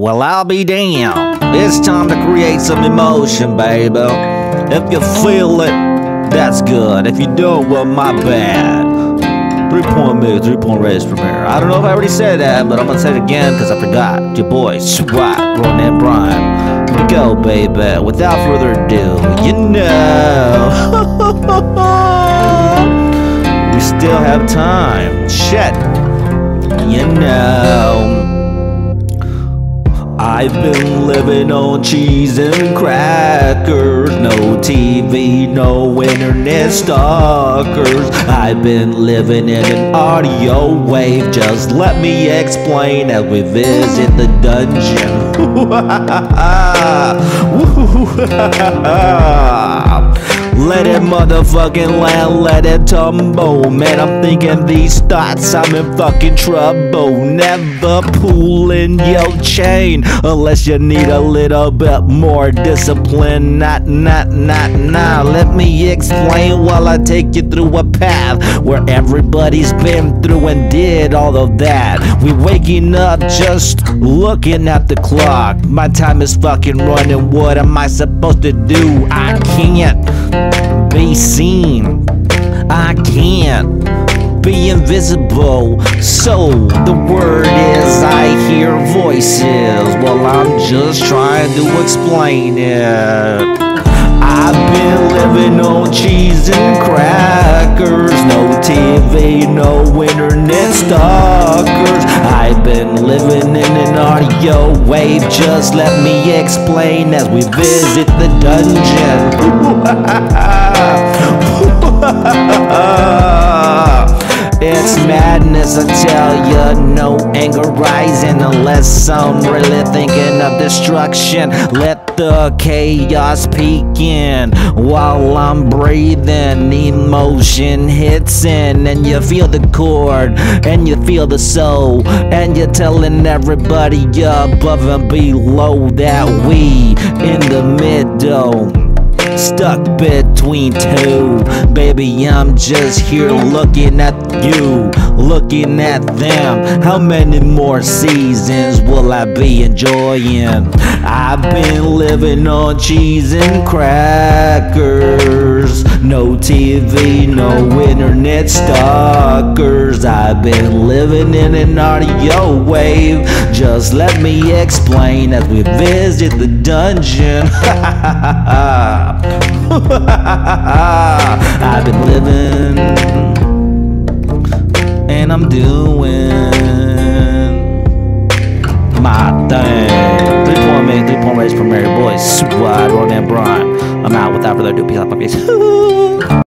Well, I'll be damned. It's time to create some emotion, baby. If you feel it, that's good. If you don't, well, my bad. Three point move, three point raise from here. I don't know if I already said that, but I'm gonna say it again because I forgot. Your boy, SWAT, Ronan Brian. Here we go, baby. Without further ado, you know. we still have time. Shit. You know. I've been living on cheese and crackers. No TV, no internet stalkers. I've been living in an audio wave. Just let me explain as we visit the dungeon. Let it motherfucking land, let it tumble. Man, I'm thinking these thoughts, I'm in fucking trouble. Never pulling your chain unless you need a little bit more discipline. Not, not, not, not. Let me explain while I take you through a path where everybody's been through and did all of that. We waking up just looking at the clock. My time is fucking running. What am I supposed to do? I can't be seen. I can't be invisible. So the word is I hear voices. Well, I'm just trying to explain it. I've been living on cheese and crackers. No TV, no internet stalkers. I've been living in an audio wave. Just let me explain as we visit the dungeon. It's madness, I tell ya. No anger rising unless I'm really thinking of destruction. Let the chaos peek in while I'm breathing. Emotion hits in, and you feel the chord, and you feel the soul, and you're telling everybody above and below that we in the middle stuck between two. Baby, I'm just here looking at you, looking at them. How many more seasons will I be enjoying? I've been living on cheese and crackers. No TV, no internet stalkers. I've been living in an audio wave. Just let me explain as we visit the dungeon. I've been living and I'm doing my thing. For Mary Boy. Ronan Brian. I'm out without further ado. Out, my face.